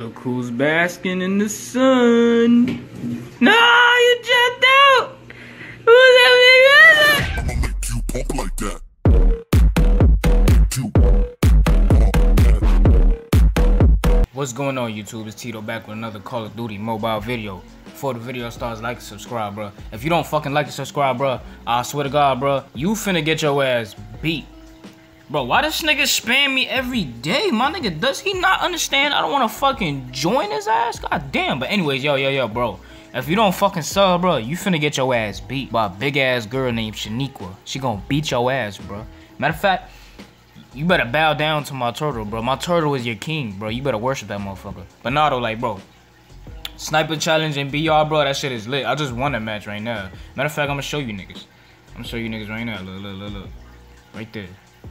Look who's basking in the sun. No, you jumped out. Who's that I'ma make you like that. What's going on YouTube? It's Tito back with another Call of Duty mobile video. Before the video starts, like and subscribe, bro. If you don't fucking like and subscribe, bro, I swear to God, bro, you finna get your ass beat. Bro, why this nigga spam me every day? My nigga, does he not understand I don't wanna fucking join his ass? God damn. But anyways, yo, yo, yo, bro. If you don't fucking sub, bro, you finna get your ass beat by a big ass girl named Shaniqua. She gonna beat your ass, bro. Matter of fact, you better bow down to my turtle, bro. My turtle is your king, bro. You better worship that motherfucker. Though, like, bro. Sniper challenge and BR, bro, that shit is lit. I just won that match right now. Matter of fact, I'm gonna show you niggas. I'm gonna show you niggas right now. Look, look, look, look. Right there.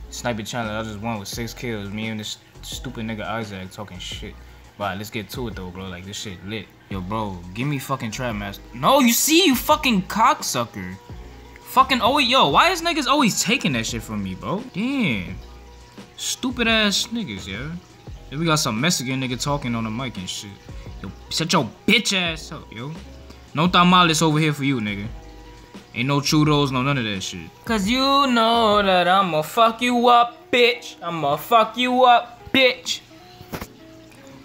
Sniper challenge, I just won with six kills. Me and this stupid nigga Isaac talking shit. But let's get to it though, bro. Like, this shit lit. Yo, bro, give me fucking trap master. No, you see, you fucking cocksucker. Fucking always, yo, why is niggas always taking that shit from me, bro? Damn. Stupid ass niggas, yeah. Then we got some Mexican nigga talking on the mic and shit. Yo, shut your bitch ass up, yo. No tamales over here for you, nigga. Ain't no churros, no none of that shit. Cause you know that I'ma fuck you up, bitch. I'ma fuck you up, bitch.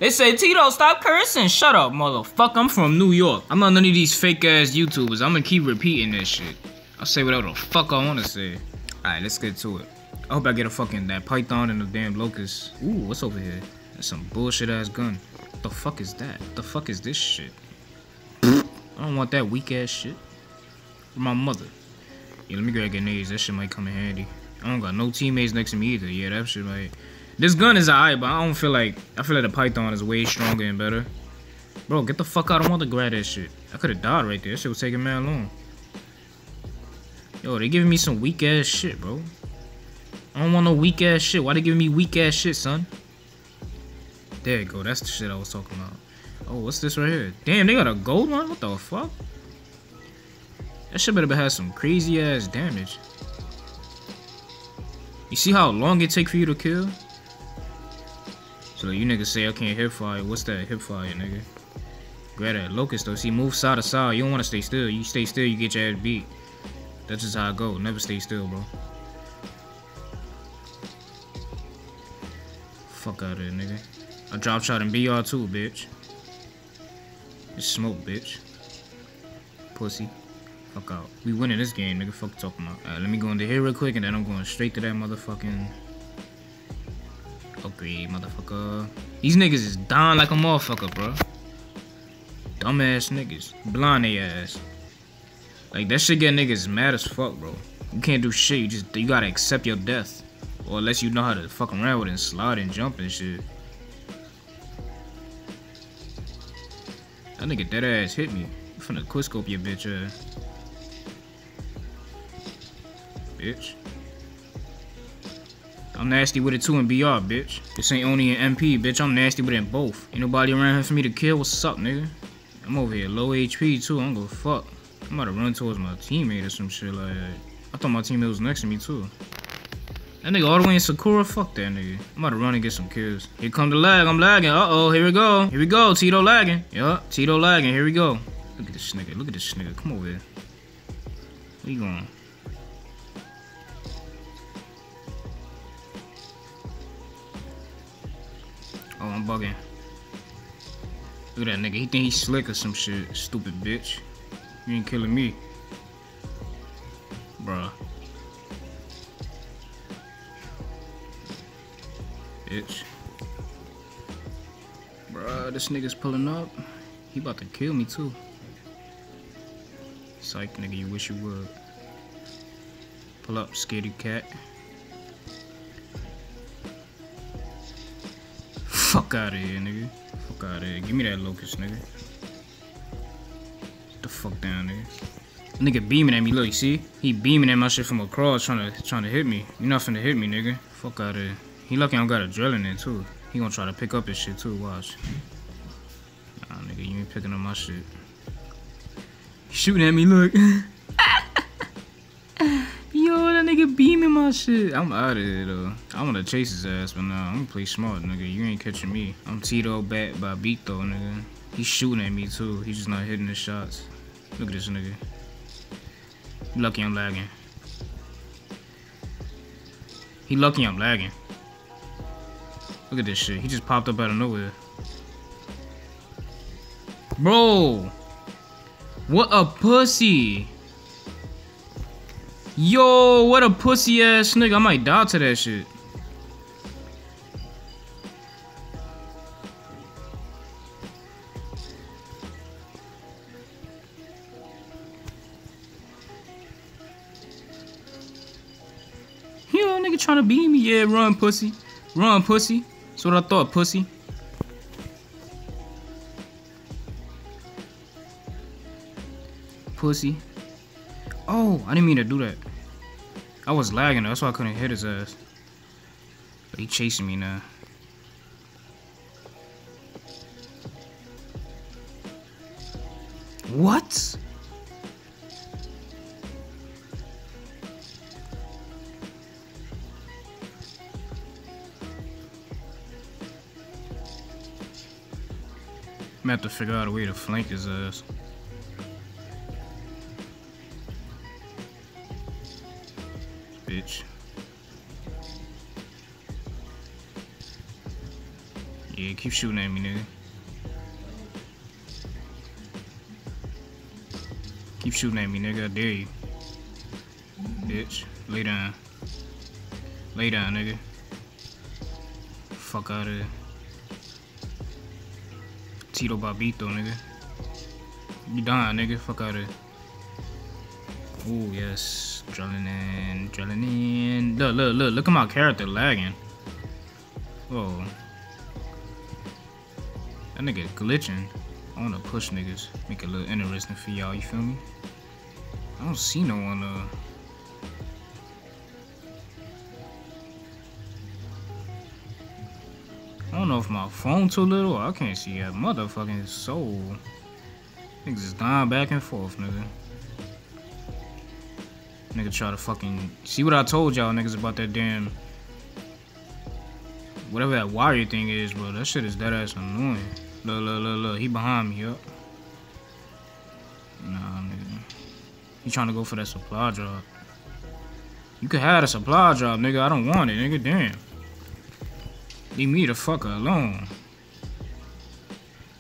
They say, Tito, stop cursing. Shut up, motherfucker. I'm from New York. I'm not none of these fake ass YouTubers. I'm gonna keep repeating that shit. I'll say whatever the fuck I wanna say. Alright, let's get to it. I hope I get a fucking that python and the damn Locus. Ooh, what's over here? That's some bullshit ass gun. What the fuck is that? What the fuck is this shit? I don't want that weak ass shit. My mother. Yeah, let me grab grenades. That shit might come in handy. I don't got no teammates next to me either. Yeah, that shit might. This gun is alright, but I don't feel like. I feel like the python is way stronger and better. Bro, get the fuck out. I don't want to grab that shit. I could have died right there. That shit was taking man long. Yo, they giving me some weak ass shit, bro. I don't want no weak ass shit. Why they giving me weak ass shit, son? There you go. That's the shit I was talking about. Oh, what's this right here? Damn, they got a gold one? What the fuck? That shit better have some crazy ass damage. You see how long it take for you to kill? So you niggas say I can't hip fire. What's that hip fire, nigga? Grab that Locus though. See, move side to side. You don't want to stay still. You stay still, you get your ass beat. That's just how I go. Never stay still, bro. Fuck out of here, nigga. I drop shot in BR too, bitch. Just smoke, bitch. Pussy. Fuck out. We winning this game, nigga. Fuck talking about. Alright, let me go into here real quick and then I'm going straight to that motherfucking upgrade, motherfucker. These niggas is dying like a motherfucker, bro. Dumbass niggas. Blind ass. Like that shit get niggas mad as fuck, bro. You can't do shit. You just you gotta accept your death. Or unless you know how to fuck around with it and slide and jump and shit. That nigga dead ass hit me. You finna quickscope your bitch ass. Bitch. I'm nasty with it too in BR, bitch. This ain't only an MP, bitch. I'm nasty with it both. Ain't nobody around here for me to kill. What's up, nigga? I'm over here low HP too. I don't give a fuck. I'm about to run towards my teammate or some shit like that. I thought my teammate was next to me too. That nigga all the way in Sakura, fuck that nigga. I'm about to run and get some kills. Here come the lag, I'm lagging. Uh-oh, here we go. Here we go, Tito lagging. Yup, Tito lagging, here we go. Look at this nigga, look at this nigga. Come over here. Where you going? Oh, I'm bugging. Look at that nigga, he think he's slick or some shit. Stupid bitch. You ain't killing me. Bruh. Bitch. Bruh, this nigga's pulling up. He about to kill me too. Psych, nigga, you wish you would. Pull up, scaredy cat. Fuck out of here, nigga. Fuck out of here. Give me that Locus, nigga. Get the fuck down, nigga. Nigga beaming at me, look, you see? He beaming at my shit from across, trying to trying to hit me. You not finna hit me, nigga. Fuck out of here. He lucky I don't got a drill in it too. He gonna try to pick up his shit too, watch. Nah, nigga, you ain't picking up my shit. Shooting at me, look. Nigga beaming my shit. I'm out of here though. I wanna chase his ass, but nah, I'm gonna play smart, nigga. You ain't catching me. I'm Tito back by beat though, nigga. He's shooting at me too. He's just not hitting the shots. Look at this nigga. Lucky I'm lagging. He lucky I'm lagging. Look at this shit. He just popped up out of nowhere. Bro. What a pussy. Yo, what a pussy ass nigga. I might die to that shit. Yo, nigga trying to beat me. Yeah, run, pussy. Run, pussy. That's what I thought, pussy. Pussy. Oh, I didn't mean to do that. I was lagging, that's why I couldn't hit his ass. But he chasing me now. What? I'm gonna have to figure out a way to flank his ass. Yeah, keep shooting at me, nigga. Keep shooting at me, nigga. I dare you. Bitch. Lay down. Lay down, nigga. Fuck out of. Tito Babito, nigga. You dying, nigga. Fuck out of. Oh, yes. Drilling in, drilling in. Look, look, look. Look at my character lagging. Whoa. That nigga glitching. I wanna push niggas. Make it a little interesting for y'all, you feel me? I don't see no one, uh... I don't know if my phone too little. I can't see that motherfucking soul. Niggas is dying back and forth, nigga. Nigga try to fucking see what I told y'all niggas about that damn whatever that wire thing is, bro. That shit is dead ass annoying. Look, look, look, look. He behind me, yup. Nah, nigga. He trying to go for that supply drop. You could have a supply drop, nigga. I don't want it, nigga. Damn. Leave me the fucker alone.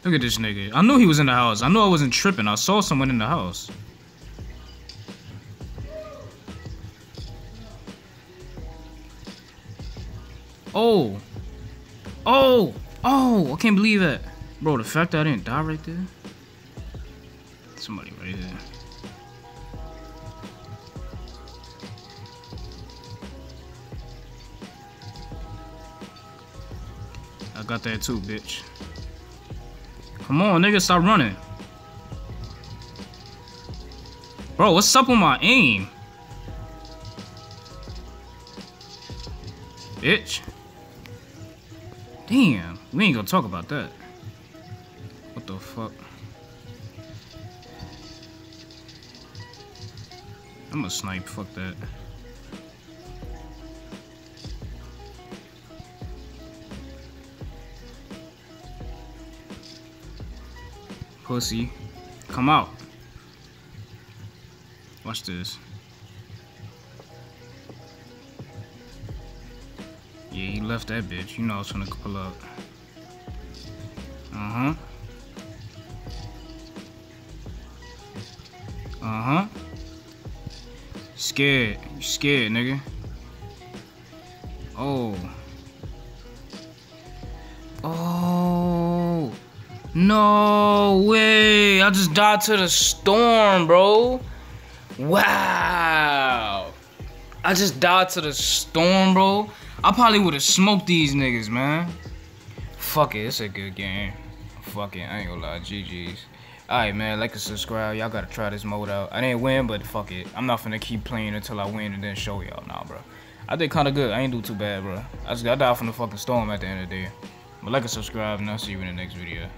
Look at this nigga. I knew he was in the house. I knew I wasn't tripping. I saw someone in the house. Oh. Oh. Oh. I can't believe that. Bro, the fact that I didn't die right there. Somebody right there. I got that too, bitch. Come on, nigga, stop running. Bro, what's up with my aim? Bitch. Damn, we ain't gonna talk about that. What the fuck? I'm a snipe, fuck that. Pussy. Come out. Watch this. Left that bitch. You know I was gonna pull up. Uh-huh. Uh-huh. Scared. You scared, nigga. Oh. Oh. No way. I just died to the storm, bro. Wow. I just died to the storm, bro. I probably would have smoked these niggas, man. Fuck it, it's a good game. Fuck it, I ain't gonna lie, GG's. Alright, man, like and subscribe. Y'all gotta try this mode out. I didn't win, but fuck it. I'm not finna keep playing until I win and then show y'all. Nah, bro. I did kinda good. I ain't do too bad, bro. I just got died from the fucking storm at the end of the day. But like and subscribe, and I'll see you in the next video.